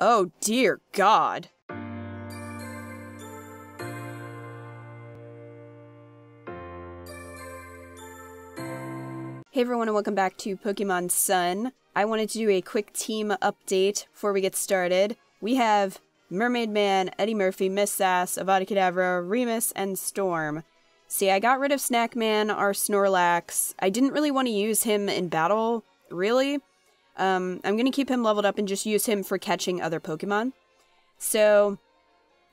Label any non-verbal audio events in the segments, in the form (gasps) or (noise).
Oh dear God. Hey everyone and welcome back to Pokemon Sun. I wanted to do a quick team update before we get started. We have Mermaid Man, Eddie Murphy, Miss Sass, Avada Kedavra, Remus, and Storm. See, I got rid of Snack Man, our Snorlax. I didn't really want to use him in battle, really. Um, I'm going to keep him leveled up and just use him for catching other Pokemon. So,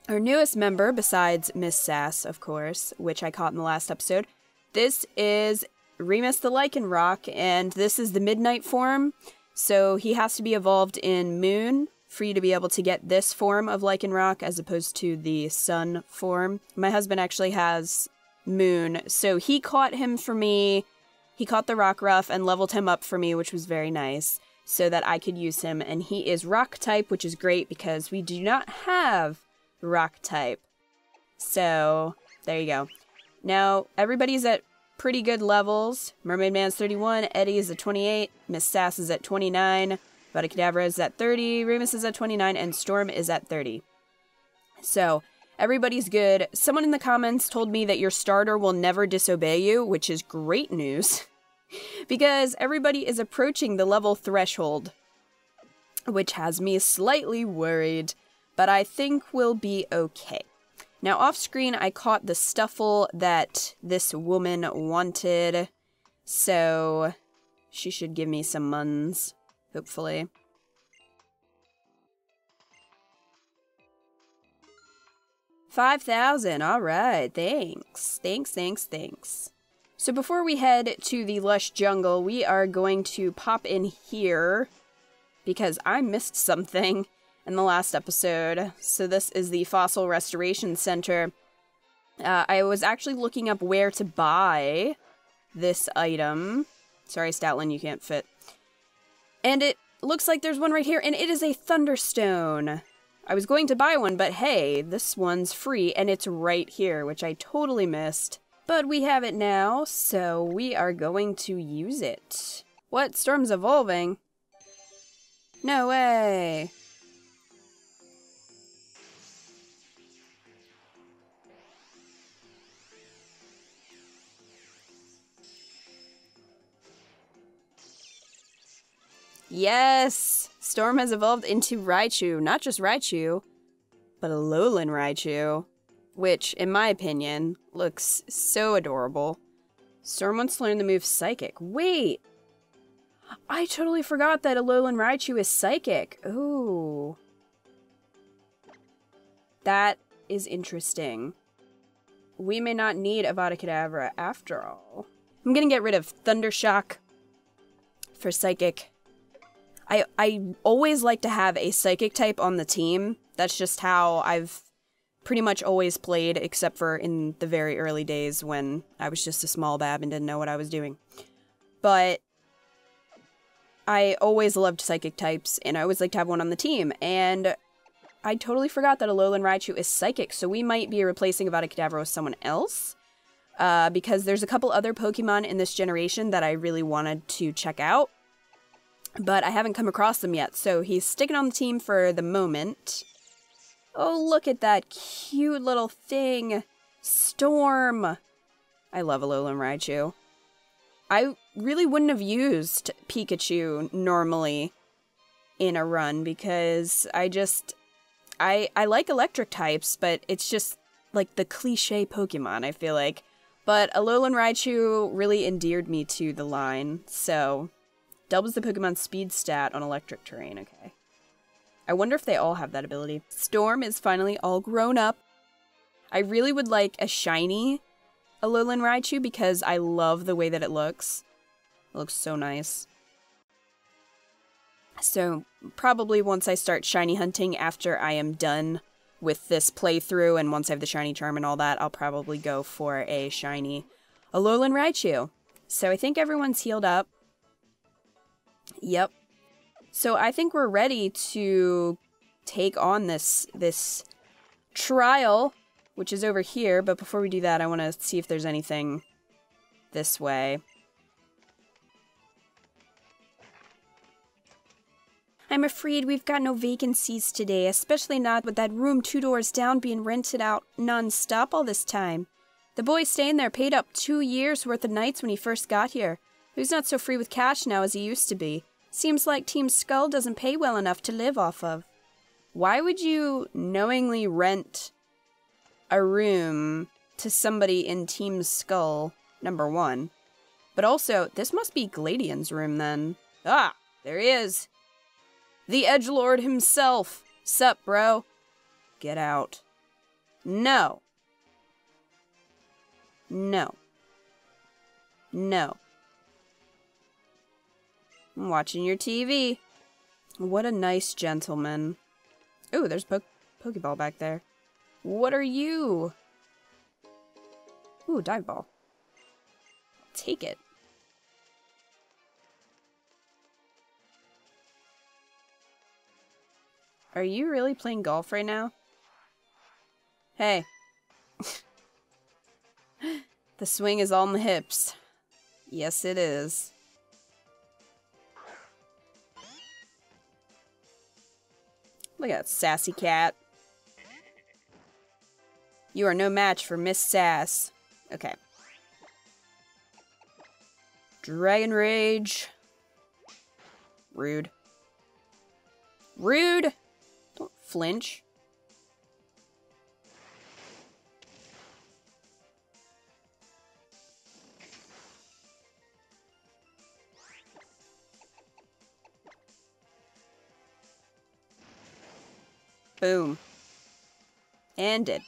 our newest member, besides Miss Sass, of course, which I caught in the last episode, this is Remus the Lycanroc, and this is the Midnight form. So he has to be evolved in Moon for you to be able to get this form of Lycanroc as opposed to the Sun form. My husband actually has Moon, so he caught him for me. He caught the Rockruff and leveled him up for me, which was very nice, so that I could use him. And he is Rock type, which is great because we do not have Rock type. So, there you go. Now, everybody's at pretty good levels. Mermaid Man's 31, Eddie is at 28, Miss Sass is at 29, Vada Kedavra is at 30, Remus is at 29, and Storm is at 30. So, everybody's good. Someone in the comments told me that your starter will never disobey you, which is great news. (laughs) because everybody is approaching the level threshold, which has me slightly worried, but I think we'll be okay. Now, off screen, I caught the Stufful that this woman wanted, so she should give me some muns, hopefully. Five thousand, alright, thanks. Thanks, thanks, thanks. So before we head to the lush jungle, we are going to pop in here because I missed something (laughs) in the last episode. So this is the Fossil Restoration Center. Uh, I was actually looking up where to buy this item. Sorry, Stoutland, you can't fit. And it looks like there's one right here, and it is a Thunderstone. I was going to buy one, but hey, this one's free, and it's right here, which I totally missed. But we have it now, so we are going to use it. What? Storm's evolving? No way! Yes! Storm has evolved into Raichu. Not just Raichu, but Alolan Raichu. Which, in my opinion, looks so adorable. Storm wants to learn the move Psychic. Wait! I totally forgot that Alolan Raichu is Psychic. Ooh. That is interesting. We may not need Avada Kedavra after all. I'm gonna get rid of Thundershock for Psychic. I I always like to have a psychic type on the team. That's just how I've pretty much always played, except for in the very early days when I was just a small bab and didn't know what I was doing. But I always loved psychic types, and I always like to have one on the team. And I totally forgot that a Alolan Raichu is psychic, so we might be replacing Avada Kedavra with someone else. Uh, because there's a couple other Pokemon in this generation that I really wanted to check out but I haven't come across them yet, so he's sticking on the team for the moment. Oh, look at that cute little thing. Storm. I love Alolan Raichu. I really wouldn't have used Pikachu normally in a run because I just I I like electric types, but it's just like the cliche Pokemon, I feel like. But Alolan Raichu really endeared me to the line, so Doubles the Pokemon speed stat on electric terrain. Okay. I wonder if they all have that ability. Storm is finally all grown up. I really would like a shiny Alolan Raichu because I love the way that it looks. It looks so nice. So, probably once I start shiny hunting after I am done with this playthrough and once I have the shiny charm and all that, I'll probably go for a shiny Alolan Raichu. So I think everyone's healed up. Yep. So I think we're ready to take on this this trial, which is over here. But before we do that, I want to see if there's anything this way. I'm afraid we've got no vacancies today, especially not with that room two doors down being rented out non-stop all this time. The boy staying there paid up two years' worth of nights when he first got here. He's not so free with cash now as he used to be. Seems like Team Skull doesn't pay well enough to live off of. Why would you knowingly rent a room to somebody in Team Skull, number one? But also, this must be Gladion's room then. Ah, there he is. The Edge Lord himself. Sup, bro? Get out. No. No. No. I'm watching your TV. What a nice gentleman. Ooh, there's po Pokeball back there. What are you? Ooh, dive ball. Take it. Are you really playing golf right now? Hey. (laughs) the swing is on the hips. Yes, it is. Look at that sassy cat. You are no match for Miss Sass. Okay. Dragon Rage. Rude. Rude! Don't flinch. Boom. Ended.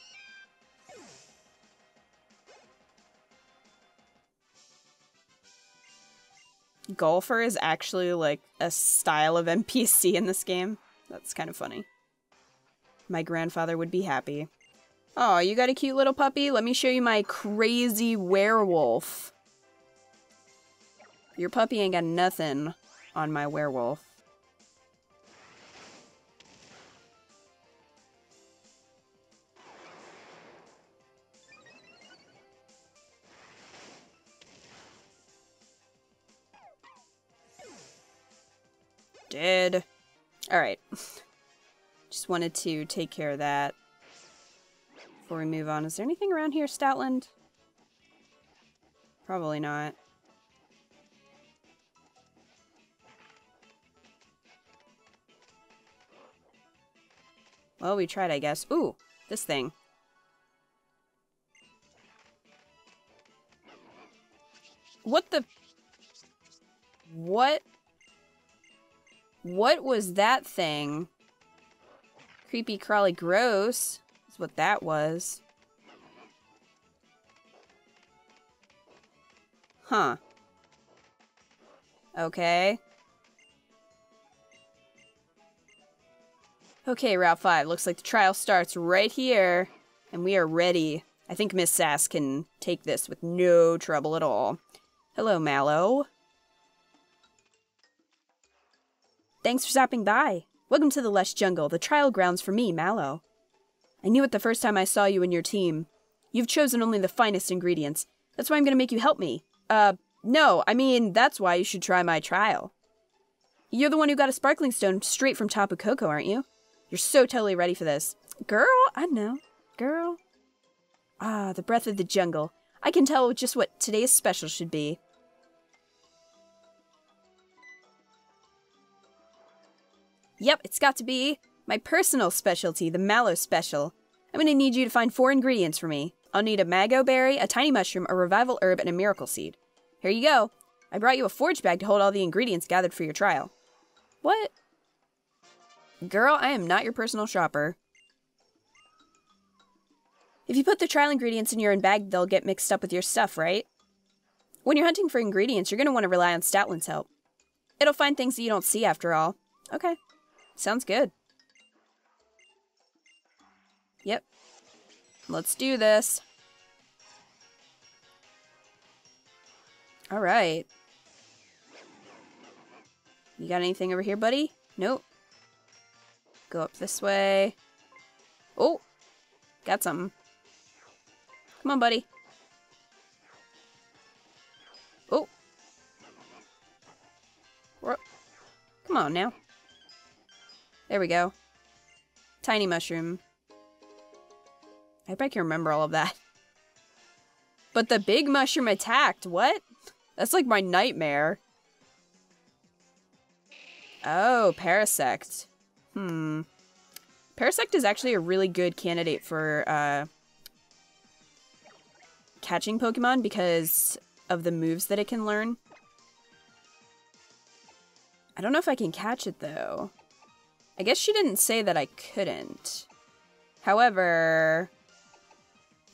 Golfer is actually like a style of (laughs) NPC in this game. That's kind of funny. My grandfather would be happy. Oh, you got a cute little puppy? Let me show you my crazy werewolf. Your puppy ain't got nothing on my werewolf. Dead. Alright. (laughs) Just wanted to take care of that before we move on. Is there anything around here, Stoutland? Probably not. Well, we tried, I guess. Ooh, this thing. What the... What what was that thing? Creepy, crawly, gross. Is what that was. Huh. Okay. Okay, Route 5. Looks like the trial starts right here. And we are ready. I think Miss Sass can take this with no trouble at all. Hello, Mallow. Thanks for stopping by. Welcome to the Lush Jungle, the trial grounds for me, Mallow. I knew it the first time I saw you and your team. You've chosen only the finest ingredients. That's why I'm gonna make you help me. Uh, no, I mean, that's why you should try my trial. You're the one who got a sparkling stone straight from Tapu Koko, aren't you? You're so totally ready for this. Girl, I know. Girl. Ah, the breath of the jungle. I can tell just what today's special should be. Yep, it's got to be my personal specialty, the mallow special. I'm gonna need you to find four ingredients for me. I'll need a mago berry, a tiny mushroom, a revival herb, and a miracle seed. Here you go. I brought you a forage bag to hold all the ingredients gathered for your trial. What? Girl, I am not your personal shopper. If you put the trial ingredients in your own bag, they'll get mixed up with your stuff, right? When you're hunting for ingredients, you're going to want to rely on Stoutland's help. It'll find things that you don't see after all. Okay. Sounds good. Yep. Let's do this. Alright. You got anything over here, buddy? Nope. Go up this way. Oh! Got something. Come on, buddy. Oh! Come on now. There we go. Tiny mushroom. I hope I can remember all of that. But the big mushroom attacked. What? That's like my nightmare. Oh, Parasect. Hmm. Parasect is actually a really good candidate for uh, catching Pokemon because of the moves that it can learn. I don't know if I can catch it though. I guess she didn't say that I couldn't. However,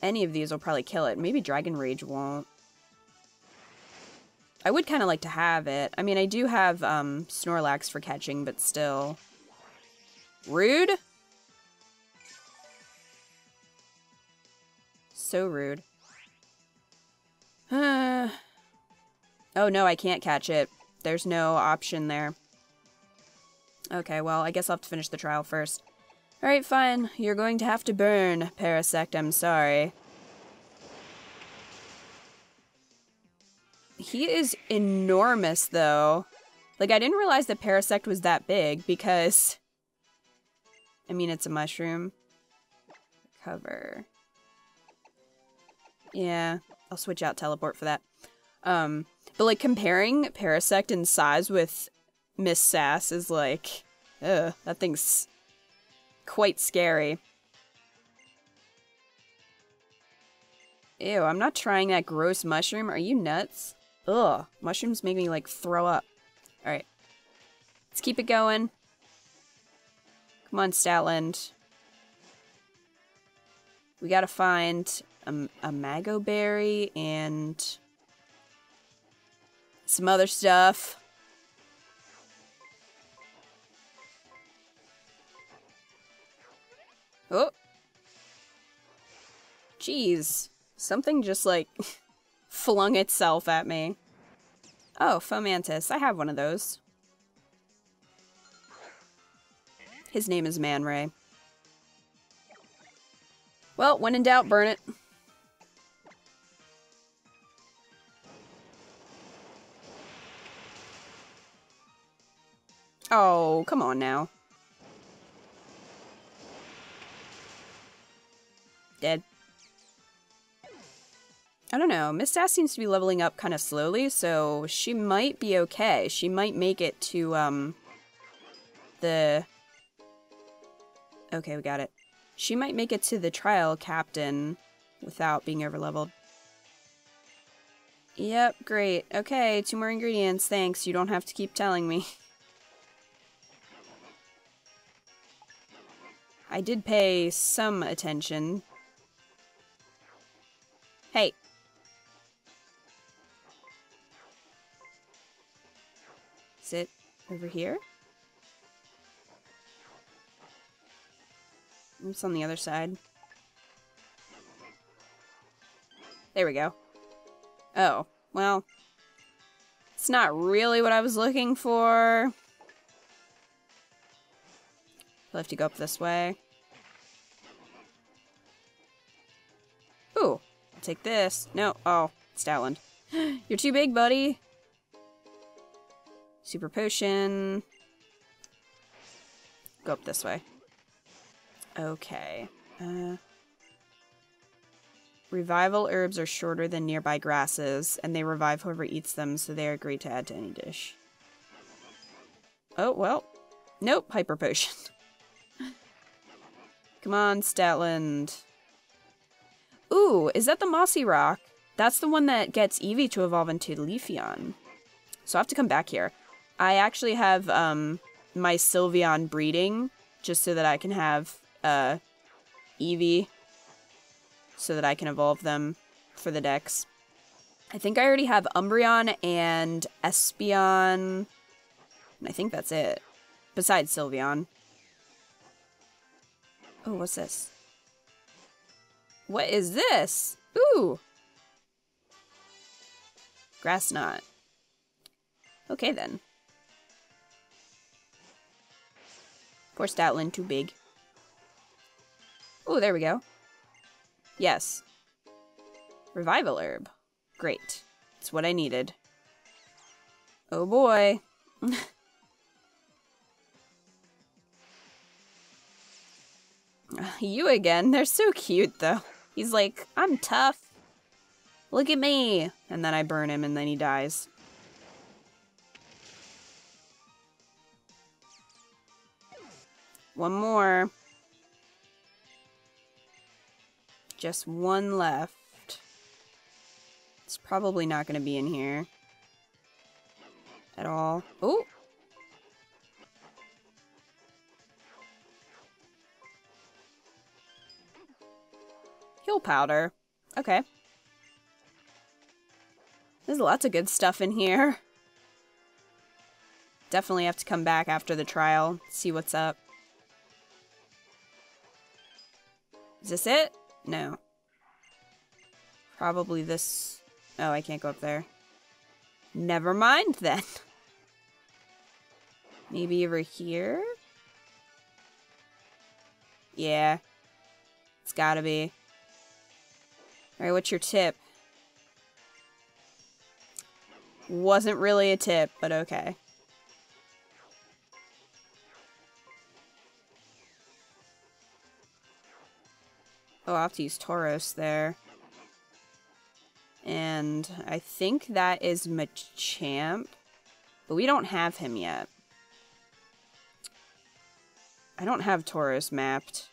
any of these will probably kill it. Maybe Dragon Rage won't. I would kind of like to have it. I mean, I do have um, Snorlax for catching, but still. Rude? So rude. (sighs) Oh no, I can't catch it. There's no option there. Okay, well, I guess I'll have to finish the trial first. Alright, fine. You're going to have to burn, Parasect, I'm sorry. He is enormous, though. Like, I didn't realize that Parasect was that big, because... I mean, it's a mushroom. Cover. Yeah, I'll switch out Teleport for that. Um, but, like, comparing Parasect in size with Miss Sass is like, ugh, that thing's quite scary. Ew, I'm not trying that gross mushroom. Are you nuts? Ugh, mushrooms make me like throw up. Alright. Let's keep it going. Come on, Stoutland. We gotta find a, a Mago Berry and some other stuff. Oh. Jeez. Something just like (laughs) flung itself at me. Oh, Fomantis. I have one of those. His name is Man Ray. Well, when in doubt, burn it. Oh, come on now. Dead. I don't know. Miss Sass seems to be leveling up kind of slowly, so she might be okay. She might make it to, um, the... Okay, we got it. She might make it to the trial captain without being overleveled. Yep, great. Okay, two more ingredients. Thanks. You don't have to keep telling me. (laughs) I did pay some attention Hey. Sit over here. It's on the other side. There we go. Oh, well. It's not really what I was looking for. I'll have to go up this way. Take this. No. Oh, Stoutland. (gasps) You're too big, buddy. Super potion. Go up this way. Okay. Uh, revival herbs are shorter than nearby grasses, and they revive whoever eats them, so they are great to add to any dish. Oh, well. Nope, hyper potion. (laughs) Come on, Stoutland. Ooh, is that the Mossy Rock? That's the one that gets Eevee to evolve into Leafeon. So I have to come back here. I actually have um, my Sylveon breeding just so that I can have uh, Eevee so that I can evolve them for the dex. I think I already have Umbreon and Espeon. And I think that's it. Besides Sylveon. Oh, what's this? What is this? Ooh. Grass knot. Okay then. Poor Stoutland, too big. Oh, there we go. Yes. Revival herb. Great. It's what I needed. Oh boy. (laughs) You again. They're so cute, though. He's like, I'm tough. Look at me. And then I burn him, and then he dies. One more. Just one left. It's probably not going to be in here. At all. Oh! Heal powder. Okay. There's lots of good stuff in here. Definitely have to come back after the trial, see what's up. Is this it? No. Probably this... Oh, I can't go up there. Never mind, then. (laughs) Maybe over here? Yeah. It's gotta be. Alright, what's your tip? Wasn't really a tip, but okay. Oh, I'll have to use Tauros there. And I think that is Machamp. But we don't have him yet. I don't have Tauros mapped.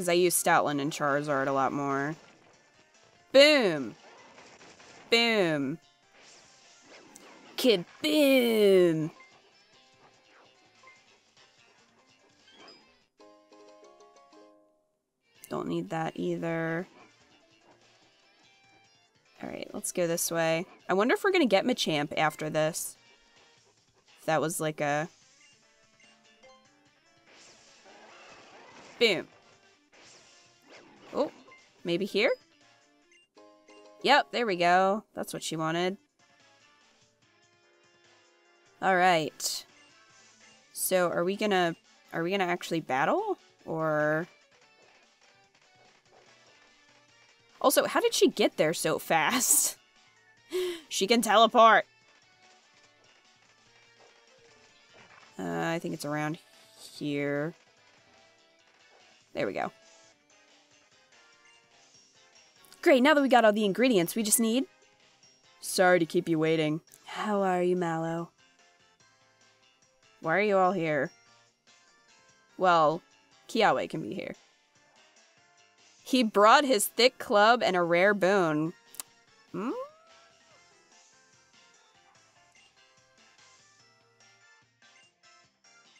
Because I use Stoutland and Charizard a lot more. Boom! Boom! Kid boom! Don't need that either. Alright, let's go this way. I wonder if we're gonna get Machamp after this. If that was like a... Boom. Maybe here? Yep, there we go. That's what she wanted. Alright. So, are we gonna... Are we gonna actually battle? Or... Also, how did she get there so fast? (laughs) she can teleport! Uh, I think it's around here. There we go. Great, now that we got all the ingredients, we just need... Sorry to keep you waiting. How are you, Mallow? Why are you all here? Well, Kiawe can be here. He brought his thick club and a rare bone. Hmm?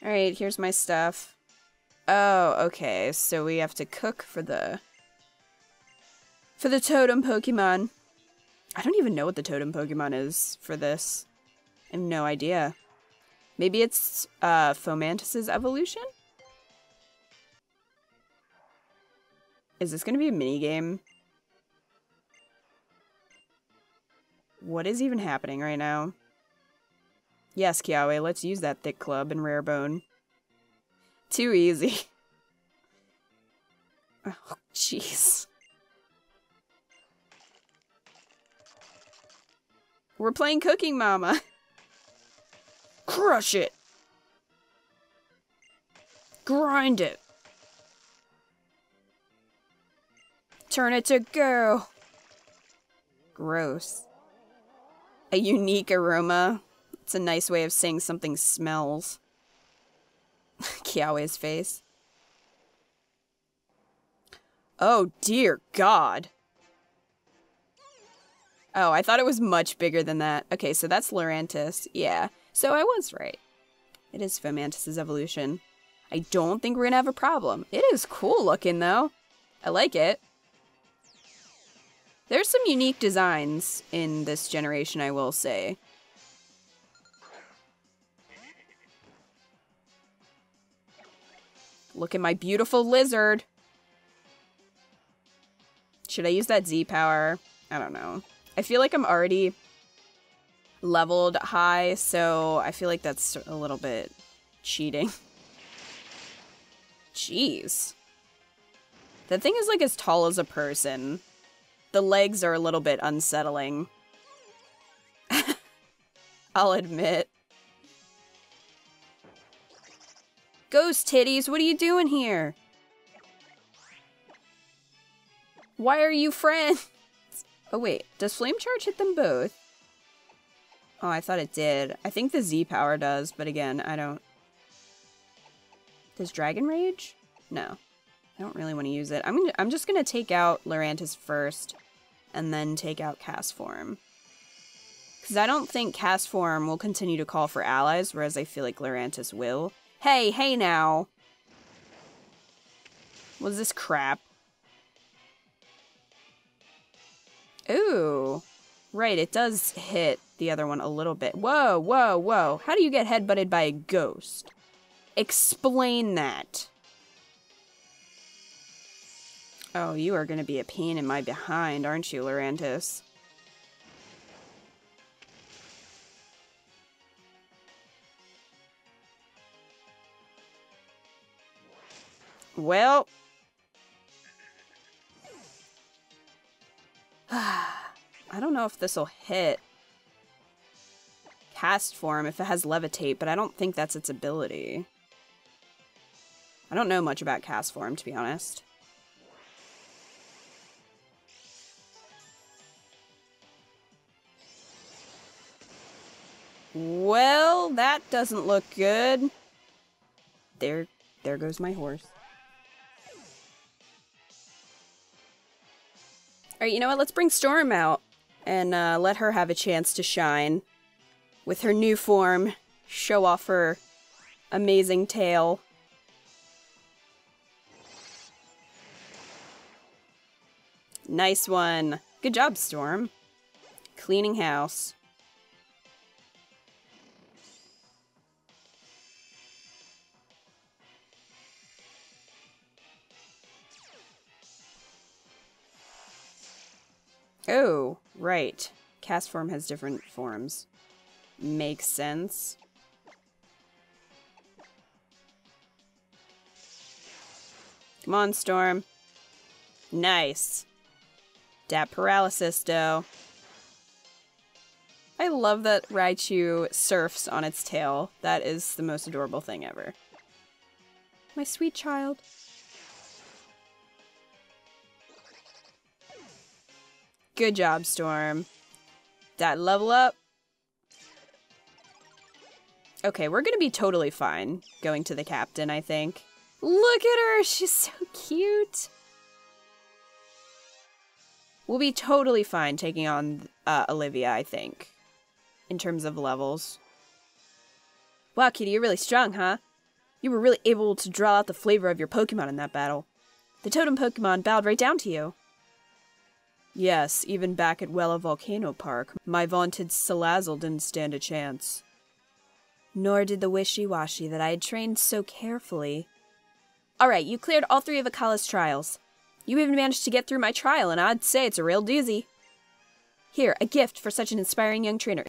Alright, here's my stuff. Oh, okay, so we have to cook for the for the totem Pokemon. I don't even know what the totem Pokemon is for this. I have no idea. Maybe it's uh, Fomantis's evolution? Is this going to be a mini game? What is even happening right now? Yes, Kiawe, let's use that thick club and rare bone. Too easy. (laughs) oh, jeez. We're playing Cooking Mama. (laughs) Crush it. Grind it. Turn it to go. Gross. A unique aroma. It's a nice way of saying something smells. (laughs) Kiawe's face. Oh dear god. Oh, I thought it was much bigger than that. Okay, so that's Lurantis. Yeah, so I was right. It is Fomantis' evolution. I don't think we're gonna have a problem. It is cool looking, though. I like it. There's some unique designs in this generation, I will say. Look at my beautiful lizard. Should I use that Z power? I don't know. I feel like I'm already leveled high, so I feel like that's a little bit cheating. Jeez. That thing is like as tall as a person. The legs are a little bit unsettling. (laughs) I'll admit. Ghost titties, what are you doing here? Why are you friends? Oh wait, does Flame Charge hit them both? Oh, I thought it did. I think the Z power does, but again, I don't... Does Dragon Rage? No. I don't really want to use it. I'm gonna, I'm just gonna take out Lurantis first, and then take out Castform. Because I don't think Castform will continue to call for allies, whereas I feel like Lurantis will. Hey, hey now! What's this crap? Ooh. Right, it does hit the other one a little bit. Whoa, whoa, whoa. How do you get headbutted by a ghost? Explain that. Oh, you are going to be a pain in my behind, aren't you, Lurantis? Well. (sighs) I don't know if this will hit Castform if it has levitate, but I don't think that's its ability. I don't know much about Castform, to be honest. Well, that doesn't look good. There, there goes my horse. Alright, you know what? Let's bring Storm out and uh, let her have a chance to shine with her new form, show off her amazing tail. Nice one. Good job, Storm. Cleaning house. Oh, right. Castform has different forms. Makes sense. Come on, Storm. Nice. Dat paralysis, though. I love that Raichu surfs on its tail. That is the most adorable thing ever. My sweet child. Good job, Storm. That level up. Okay, we're gonna be totally fine going to the captain, I think. Look at her! She's so cute! We'll be totally fine taking on uh, Olivia, I think. In terms of levels. Wow, Kitty, you're really strong, huh? You were really able to draw out the flavor of your Pokemon in that battle. The totem Pokemon bowed right down to you. Yes, even back at Wella Volcano Park, my vaunted Salazzle didn't stand a chance. Nor did the Wishiwashi that I had trained so carefully. Alright, you cleared all three of Akala's trials. You even managed to get through my trial, and I'd say it's a real doozy. Here, a gift for such an inspiring young trainer.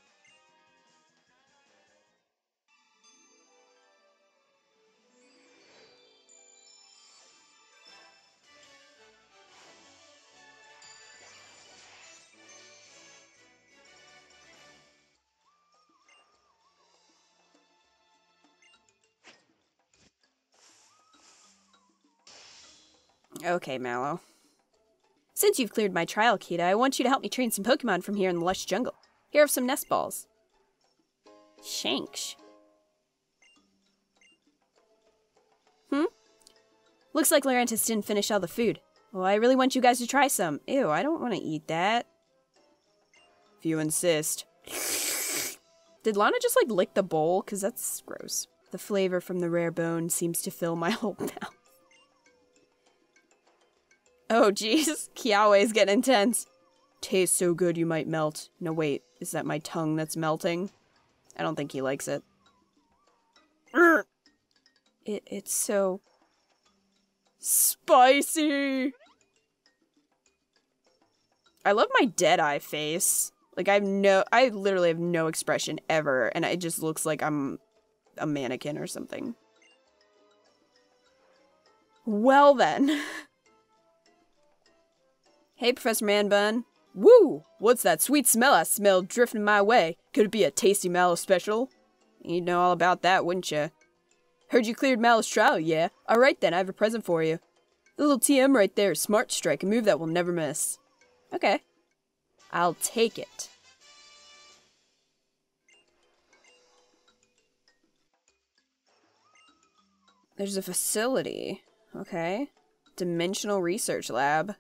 Okay, Mallow. Since you've cleared my trial, Kita, I want you to help me train some Pokemon from here in the lush jungle. Here are some nest balls. Shanks. Hmm? Looks like Lurantis didn't finish all the food. Well, I really want you guys to try some. Ew, I don't want to eat that. If you insist. (laughs) Did Lana just, like, lick the bowl? Because that's gross. The flavor from the rare bone seems to fill my (laughs) whole mouth. Oh, jeez. (laughs) Kiawe's getting intense. Tastes so good you might melt. No, wait. Is that my tongue that's melting? I don't think he likes it. It It's so... Spicy! I love my dead-eye face. Like, I have no- I literally have no expression ever, and it just looks like I'm a mannequin or something. Well then. (laughs) Hey, Professor Manbun. Woo! What's that sweet smell I smell drifting my way? Could it be a tasty mallow special? You'd know all about that, wouldn't you? Heard you cleared Mallow's Trial, yeah? Alright then, I have a present for you. The little TM right there, Smart Strike, a move that will never miss. Okay. I'll take it. There's a facility. Okay. Dimensional Research Lab.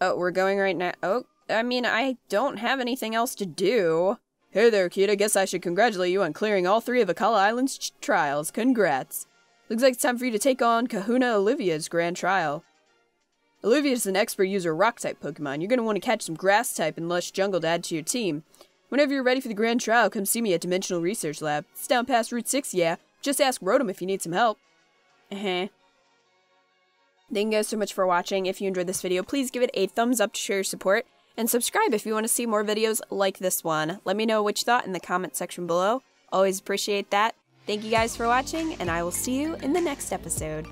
Oh, we're going right now. Oh, I mean, I don't have anything else to do. Hey there, kid. I guess I should congratulate you on clearing all three of Akala Island's trials. Congrats. Looks like it's time for you to take on Kahuna Olivia's grand trial. Olivia's an expert user rock-type Pokemon. You're going to want to catch some grass-type and lush jungle to add to your team. Whenever you're ready for the grand trial, come see me at Dimensional Research Lab. It's down past Route 6, yeah. Just ask Rotom if you need some help. Uh-huh. Thank you guys so much for watching. If you enjoyed this video, please give it a thumbs up to show your support, and subscribe if you want to see more videos like this one. Let me know what you thought in the comment section below. Always appreciate that. Thank you guys for watching, and I will see you in the next episode.